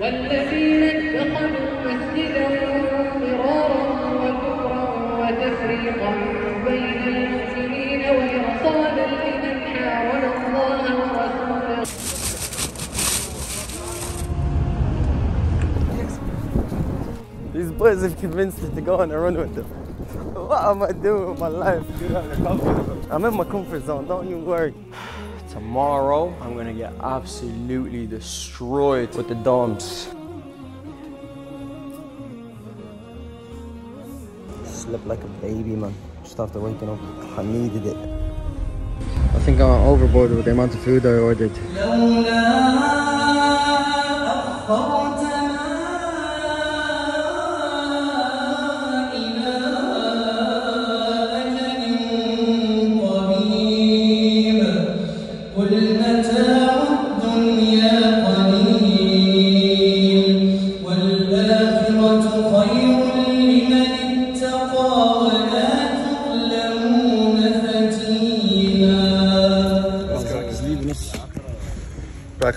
والذين اتخذوا مسجدا ضرارا وكفرا وتفريقا بين المؤمنين وإرصادا لمن حارب الله ورسوله These boys have convinced me to go on a run with them. What am I doing with my life? I'm in my comfort zone, don't you worry. Tomorrow, I'm gonna get absolutely destroyed with the DOMS. Slept like a baby, man. Just after waking up, I needed it. I think I went overboard with the amount of food I ordered.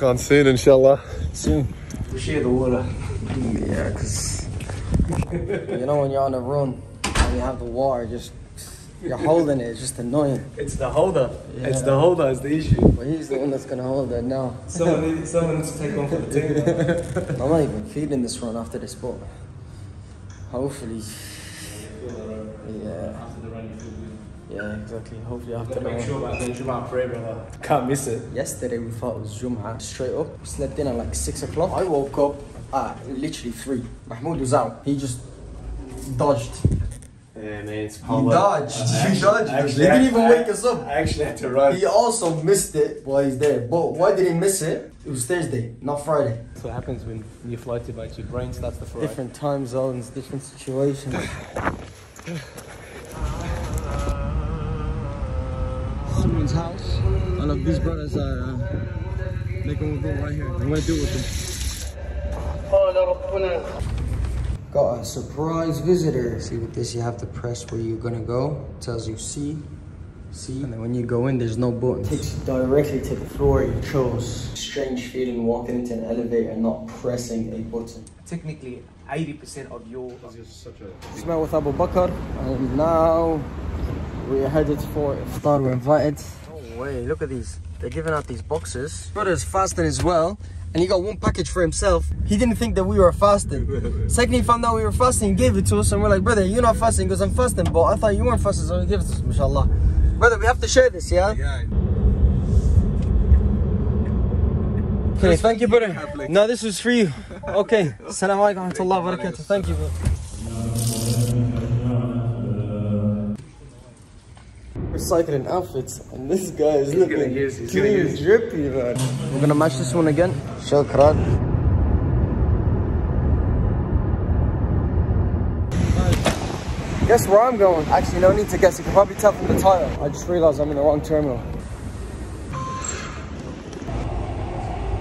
On soon, inshallah. Soon. We share the water. Yeah, because you know when you're on a run and you have the water, just you're holding it, it's just annoying. It's the holder. It's the holder It's the issue. But he's the one that's gonna hold it now. Someone needs, someone needs to take one for the team. I'm not even feeding this run after this, but hopefully, yeah, yeah, exactly. Hopefully after the Make sure about the Jum'ah prayer, brother. Can't miss it. Yesterday we thought it was Jum'ah. Straight up, we slept in at like six o'clock. I woke up at literally three. Mahmoud was out. He just dodged. Yeah, man, it's He dodged. He dodged. He didn't even wake us up. I actually had to run. He also missed it while he's there. But why did he miss it? It was Thursday, not Friday. That's what happens when you fly to Dubai your brain starts to fry. Different time zones, different situations. Someone's house. All of these brothers are uh, making wudu right here. I'm gonna do it with them. Got a surprise visitor. See with this, you have to press where you're gonna go. It tells you see, see, and then when you go in, there's no button. Takes you directly to the floor you chose. Strange feeling walking into an elevator and not pressing a button. Technically, 80% of your. Such a smell with Abu Bakr, and now we're headed for iftar. We're invited. Oh wait, look at these. They're giving out these boxes. Brother's fasting as well, and he got one package for himself. He didn't think that we were fasting. Second, he found out we were fasting, he gave it to us, and we're like, brother, you're not fasting because I'm fasting, but I thought you weren't fasting, so he to us, mashallah. Brother, we have to share this, yeah? Yeah. Okay, thank you, brother. No, this was for you. Okay. Assalamu alaikum wa rahmatullahi wa barakatuh. Thank you, brother. Recycling outfits, and this guy is looking gonna use- he's clean, gonna drippy, man. We're gonna match this one again. Shukran. Guess where I'm going? Actually, no need to guess. You can probably tell from the title. I just realized I'm in the wrong terminal.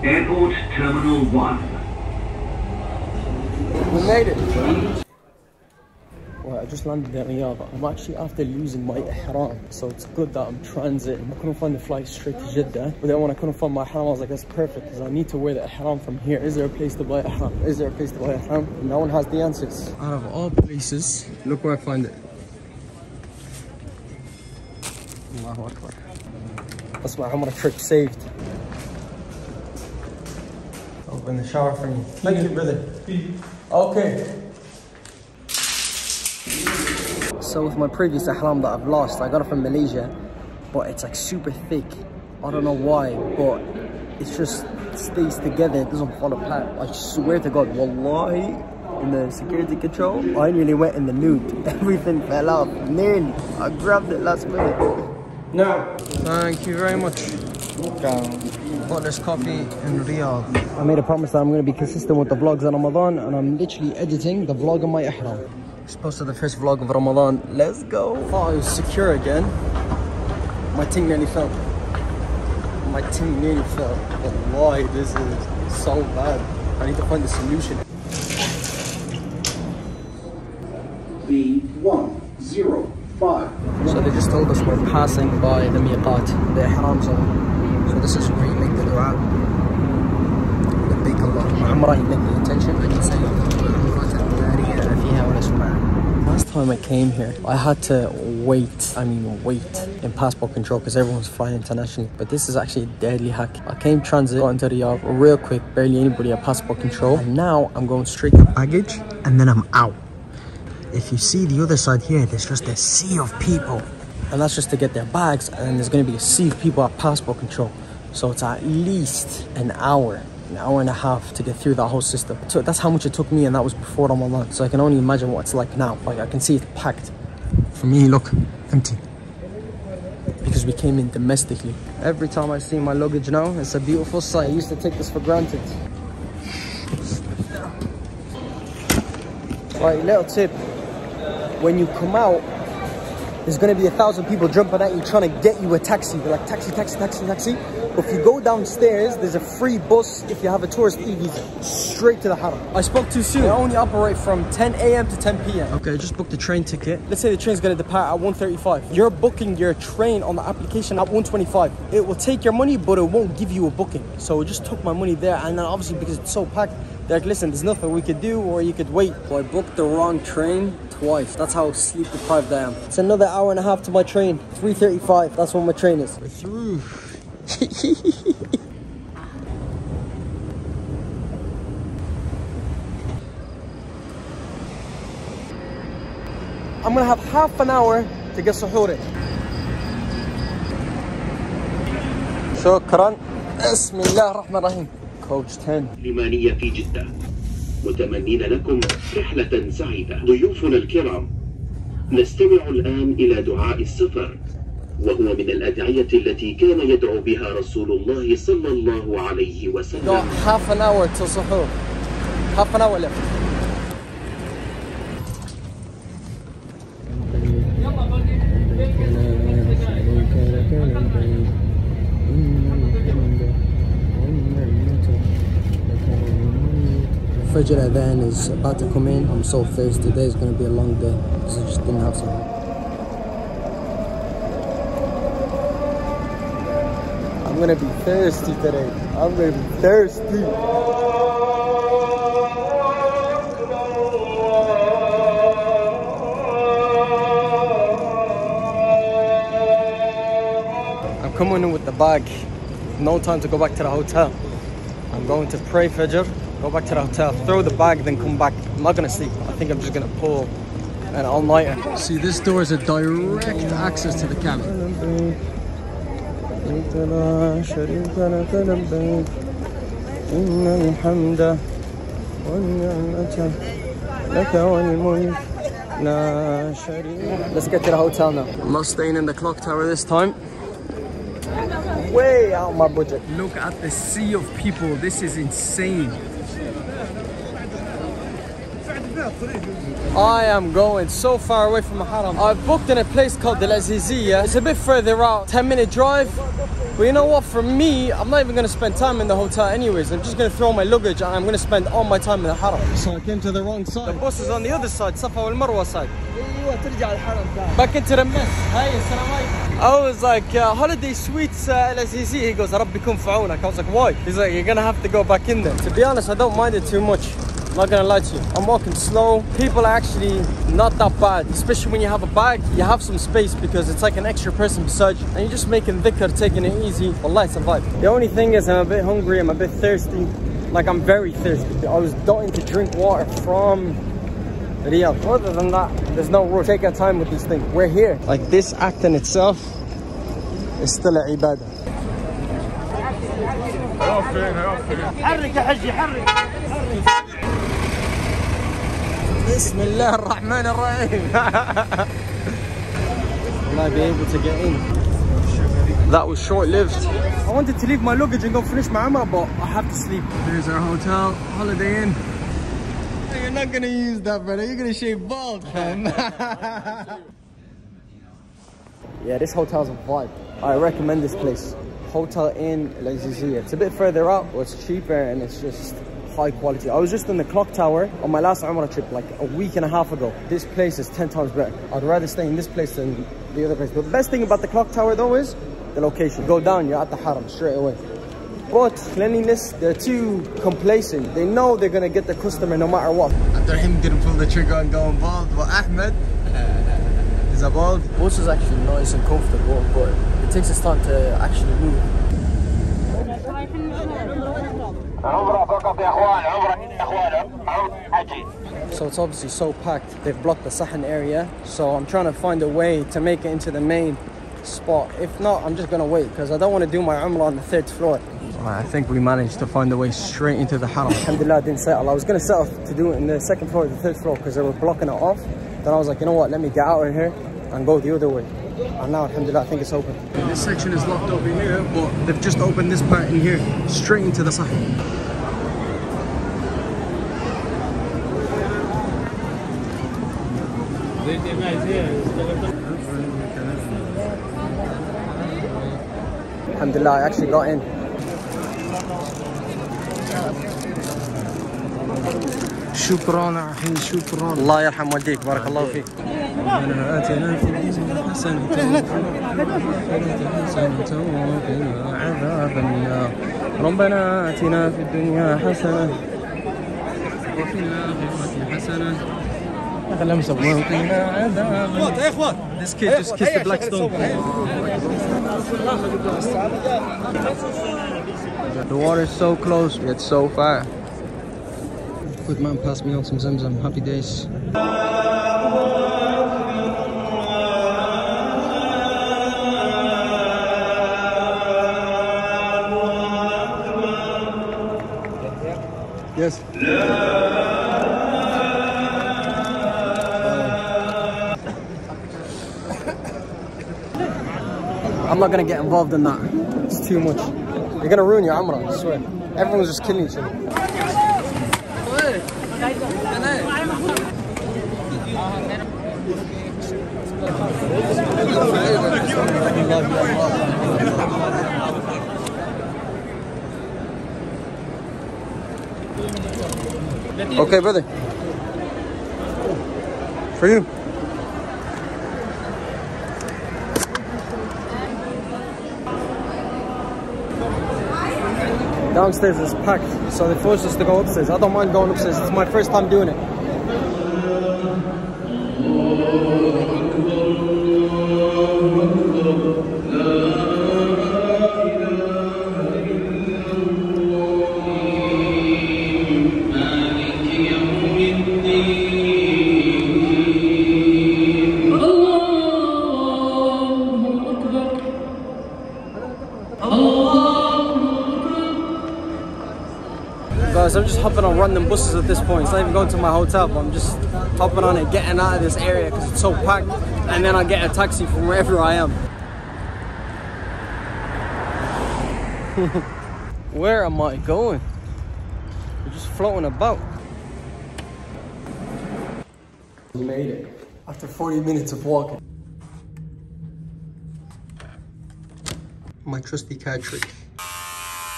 Airport Terminal 1. We made it. Just landed at Riyadh. I'm actually after losing my ihram, so it's good that I'm transiting. I couldn't find the flight straight to Jeddah, but then when I couldn't find my ihram, I was like, that's perfect because I need to wear the ihram from here. Is there a place to buy ihram? Is there a place to buy ihram? And no one has the answers. Out of all places, look where I find it. Allahu Akbar. That's my Umrah trip saved. Open the shower for me. Thank you, brother. Okay. So with my previous ihram that I've lost, I got it from Malaysia, but it's like super thick. I don't know why, but it just stays together. It doesn't fall apart. I swear to God, wallahi, in the security control, I nearly went in the nude. Everything fell off, nearly. I grabbed it last minute. No. Thank you very much. Bought this coffee in Riyadh. I made a promise that I'm going to be consistent with the vlogs in Ramadan and I'm literally editing the vlog on my ihram. Just posted the first vlog of Ramadan. Let's go. Oh, it was secure again. My thing nearly fell. My thing nearly fell. But why? This is so bad. I need to find a solution. B105. So they just told us we're passing by the miqat, the ihram zone. So this is where you make the dua. The big Allah. Umrah, you make the intention I can say, Last time I came here, I had to wait, I mean wait, in passport control because everyone's flying internationally. But this is actually a deadly hack. I came transit, got into Riyadh real quick, barely anybody at passport control. And now I'm going straight to baggage and then I'm out. If you see the other side here, there's just a sea of people. And that's just to get their bags. And there's going to be a sea of people at passport control. So it's at least an hour, an hour and a half to get through that whole system. So that's how much it took me and that was before Ramadan. So I can only imagine what it's like now. Like I can see it packed. For me, look, empty. Because we came in domestically. Every time I see my luggage now, it's a beautiful sight. I used to take this for granted. Right, little tip. When you come out, there's gonna be a thousand people jumping at you trying to get you a taxi. They're like, taxi, taxi, taxi, taxi. But if you go downstairs, there's a free bus if you have a tourist e visa, straight to the haram. I spoke too soon. They only operate from 10 a.m. to 10 p.m. Okay, I just booked the train ticket. Let's say the train's gonna depart at 1.35. You're booking your train on the application at 1.25. It will take your money, but it won't give you a booking. So it just took my money there. And then obviously because it's so packed, they're like, listen, there's nothing we could do or you could wait. So I booked the wrong train twice. That's how sleep deprived I am. It's another hour and a half to my train. 3.35, that's when my train is. We're through. I'm gonna have half an hour to get suhoor. شكرا بسم الله الرحمن الرحيم كوتش 10 لمانية في جدة متمنين لكم رحلة سعيدة ضيوفنا الكرام نستمع الآن إلى دعاء السفر وهو من الأدعية التي كان يدعو بها رسول الله صلى الله عليه وسلم half an hour till suhoor. Half an hour left. Fajr Adhan is about to come in. I'm so thirsty. Today is going to be a long day because I just didn't have some. I'm gonna be thirsty today. I'm gonna be thirsty. I'm coming in with the bag. No time to go back to the hotel. I'm going to pray Fajr, go back to the hotel, throw the bag, then come back. I'm not going to sleep. I think I'm just going to pull an all-nighter. See, this door is a direct access to the cabin. Let's get to the hotel now. I'm not staying in the clock tower this time. Way out my budget. Look at the sea of people. This is insane. I am going so far away from the haram. I've booked in a place called the Aziziyah. It's a bit further out, 10 minute drive. But you know what, for me, I'm not even gonna spend time in the hotel anyways. I'm just gonna throw my luggage and I'm gonna spend all my time in the haram. So I came to the wrong side. The bus is on the other side, Safa wal Marwa side. Back into the mess. Assalamu I was like, uh, holiday suites uh, Al Aziziyah. He goes, Rabbi kun fa'unak. I was like, why? He's like, you're gonna have to go back in there. To be honest, I don't mind it too much. I'm not gonna lie to you. I'm walking slow. People are actually not that bad, especially when you have a bag. You have some space because it's like an extra person beside you, and you're just making dhikr, taking it easy. Wallah, it's a vibe. The only thing is, I'm a bit hungry. I'm a bit thirsty. Like I'm very thirsty. I was dying to drink water from Riyadh. Other than that, there's no rush. Take our time with these things. We're here. Like this act in itself is still a ibadah. بسم الله الرحمن الرحيم Will I be able to get in? That was short-lived. I wanted to leave my luggage and go finish my Umrah, but I have to sleep. There's our hotel, Holiday Inn. You're not gonna use that, brother. You're gonna shave bald, fam. yeah, this hotel's a vibe. I recommend this place. Hotel Inn La Zizia. It's a bit further out, but it's cheaper and it's just high quality. I was just in the clock tower on my last Umrah trip like a week and a half ago. This place is 10 times better. I'd rather stay in this place than the other place. But the best thing about the clock tower though is the location. Go down, you're at the haram straight away. But cleanliness, they're too complacent. They know they're gonna get the customer no matter what. Abdurrahim didn't pull the trigger and go involved, but Ahmed is a bald. Bus is actually nice and comfortable, but it takes its time to actually move. So it's obviously so packed. They've blocked the Sahan area. So I'm trying to find a way to make it into the main spot. If not, I'm just gonna wait because I don't want to do my Umrah on the third floor. I think we managed to find a way straight into the Haram. Alhamdulillah, I didn't settle. I was gonna settle to do it in the second floor or the third floor because they were blocking it off. Then I was like, you know what, let me get out of here and go the other way. And now, Alhamdulillah, I think it's open. This section is locked over here, but they've just opened this part in here, straight into the Sahan. Alhamdulillah, I actually got in. شكرا اخي شكرا الله يرحم والديك بارك الله فيك ربنا اتنا في الدنيا حسنه حسنه وقنا عذاب النار ربنا اتنا في الدنيا حسنه وفي الاخره حسنه وقنا عذاب يا اخوان This kid just kissed the black stone. The water is so close, yet so far. Quick man passed me on some Zamzam. Happy days. Yes. I'm not gonna get involved in that. It's too much. You're gonna ruin your Umrah, I swear. Everyone's just killing each other. Okay, brother. For you. Downstairs is packed, so they forced us to go upstairs. I don't mind going upstairs. It's my first time doing it. Hopping on random buses at this point. It's not even going to my hotel, but I'm just hopping on it, getting out of this area because it's so packed. And then I get a taxi from wherever I am. Where am I going? Just floating about. We made it after 40 minutes of walking. My trusty card trick.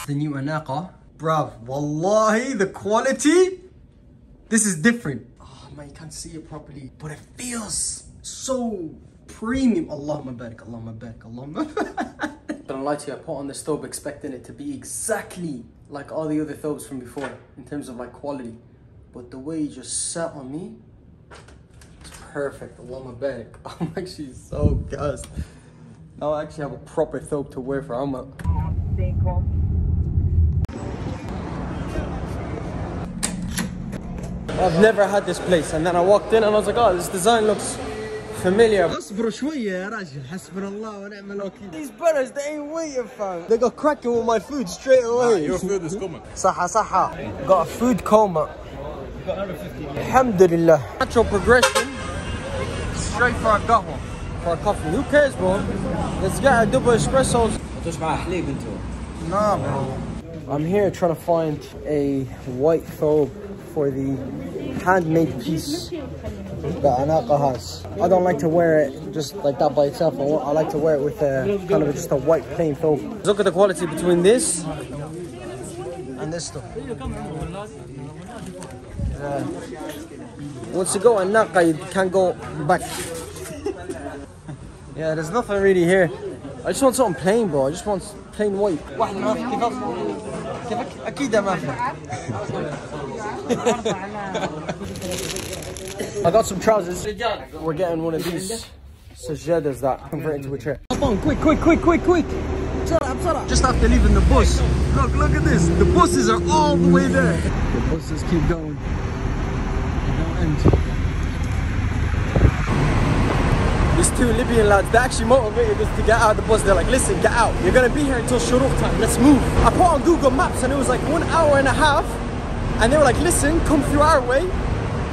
The new Annaqah. Bruv, wallahi, the quality, this is different. Oh man, you can't see it properly, but it feels so premium. Allahumma barik, Allahumma barik, Allahumma barik. Don't lie to you, I put on the thobe expecting it to be exactly like all the other thobes from before in terms of like quality. But the way it just sat on me, it's perfect. Allahumma barik. I'm actually so gassed. Now I actually have a proper thobe to wear for Umrah. I've never had this place and then I walked in and I was like, oh, this design looks familiar. اصبروا شوية يا راجل حسبنا الله ونعم الوكيل. These brothers, they ain't waiting fam. They got cracking with my food straight away. Your food is coming. صحة صحة. Got a food coma. Alhamdulillah. Natural progression. Straight for a qahwa. For a coffee. Who cares bro? Let's get our double espressos. تشبع حليب انتو Nah, bro. I'm here trying to find a white thobe for the handmade piece, the anaqahas. I don't like to wear it just like that by itself. I like to wear it with a kind of just a white plain film. Look at the quality between this and this stuff. Uh, once you go Annaqah, you can't go back. yeah, there's nothing really here. I just want something plain, bro. I just want plain white. I got some trousers. We're getting one of these sajadas that convert into a chair. Come on, quick, quick, quick, quick, quick. Just after leaving the bus. Look, look at this. The buses are all the way there. The buses keep going. They don't end. These two Libyan lads, they actually motivated us to get out of the bus. They're like, listen, get out. You're gonna be here until Shuruq time. Let's move. I put on Google Maps and it was like one hour and a half. And they were like, listen, come through our way.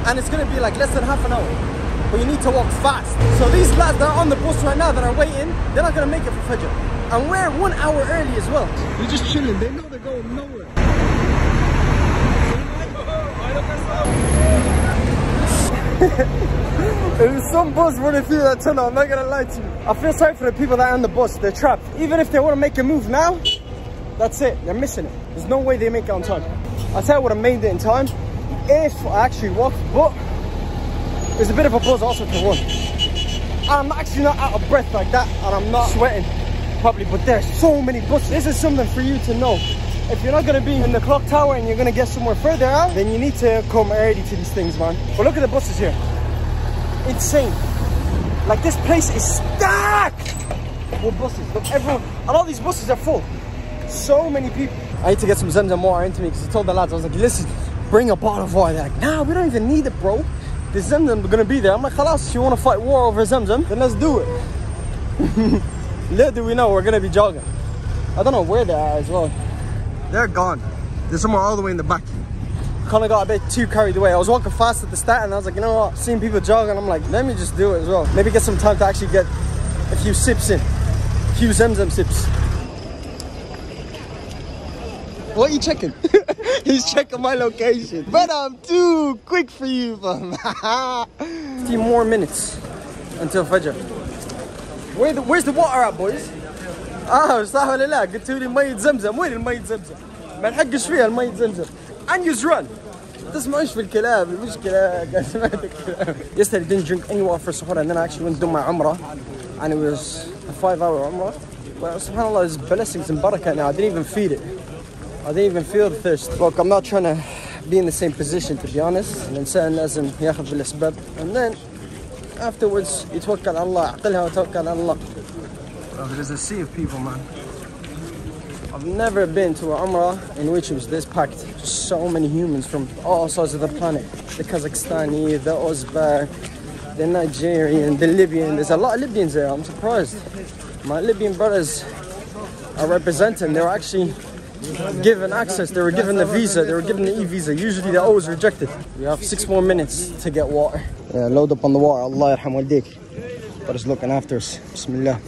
And it's gonna be like less than half an hour. But you need to walk fast. So these lads that are on the bus right now that are waiting, they're not gonna make it for Fajr. And we're one hour early as well. They're just chilling. They know they're going nowhere. There's some bus running through that tunnel, I'm not gonna lie to you. I feel sorry for the people that are on the bus, they're trapped. Even if they wanna make a move now, that's it, they're missing it. There's no way they make it on time. I tell you what I made it in time, if I actually walked, but there's a bit of a buzz also to run. I'm actually not out of breath like that, and I'm not sweating probably, but there's so many buses. This is something for you to know. If you're not gonna be in the clock tower and you're gonna get somewhere further out, then you need to come early to these things, man. But look at the buses here. Insane. Like this place is stacked with buses. Look, everyone, and all these buses are full. So many people. I need to get some Zemzem water into me because I told the lads, I was like, listen, bring a bottle of water. They're like, nah, we don't even need it, bro. The Zemzem are gonna be there. I'm like, khalas, if you wanna fight war over Zemzem, then let's do it. Little do we know, we're gonna be jogging. I don't know where they are as well. They're gone. They're somewhere all the way in the back. Kind of got a bit too carried away. I was walking fast at the start and I was like, you know what? Seeing people jogging, I'm like, let me just do it as well. Maybe get some time to actually get a few sips in. A few Zemzem sips. What are you checking? He's checking my location. But I'm too quick for you, fam. 15 more minutes until Fajr. Where the, where's the water at, boys? اه صح ولا لا؟ قلتوا لي مية زمزم، وين المية زمزم؟ ما نحقش فيها المية زمزم. Angus run. تسمعوش في الكلام المشكلة قاعد سمعت الكلام. Yesterday I didn't drink any water for suhoor and then I actually went to do my umrah and it was a five hour umrah. Well, subhanAllah, there's blessings and barakah now. I didn't even feel it. I didn't even feel the thirst. Look, I'm not trying to be in the same position to be honest. الإنسان لازم ياخذ بالأسباب and then afterwards يتوكل على الله عقلها وتوكل على الله. Oh, there's a sea of people, man. I've never been to an Umrah in which it was this packed. Just so many humans from all sides of the planet. The Kazakhstani, the Uzbek, the Nigerian, the Libyan. There's a lot of Libyans there. I'm surprised. My Libyan brothers are representing. They were actually given access. They were given the visa. They were given the e-visa. Usually they're always rejected. We have six more minutes to get water. Yeah, load up on the water. Allah yarham waldik. But it's looking after us. Bismillah.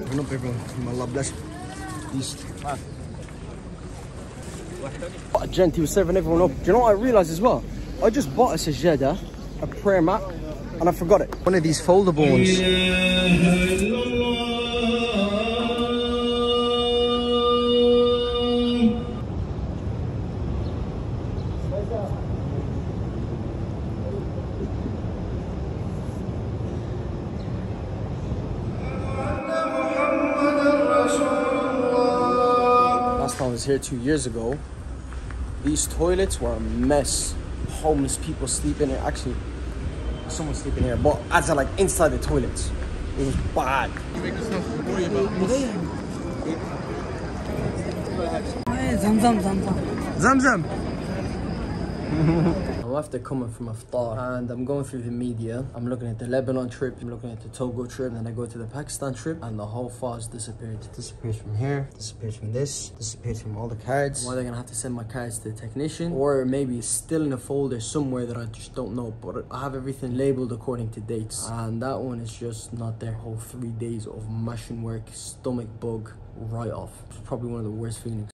Open up everyone. Allah bless. East. What a gent, he was serving everyone up. Do you know what I realised as well? I just bought a sajada, a prayer mat, and I forgot it. One of these foldable ones. was here two years ago, these toilets were a mess. Homeless people sleeping here. Actually, someone sleeping here, but as I like inside the toilets, it was bad. zam zam zam. I'm after coming from Aftar and I'm going through the media. I'm looking at the Lebanon trip, I'm looking at the Togo trip, then I go to the Pakistan trip and the whole file's disappeared. Disappears from here, disappears from this, disappears from all the cards. Why they're gonna have to send my cards to the technician or maybe it's still in a folder somewhere that I just don't know. But I have everything labeled according to dates and that one is just not there. Whole three days of machine work, stomach bug, write off. It's probably one of the worst feelings.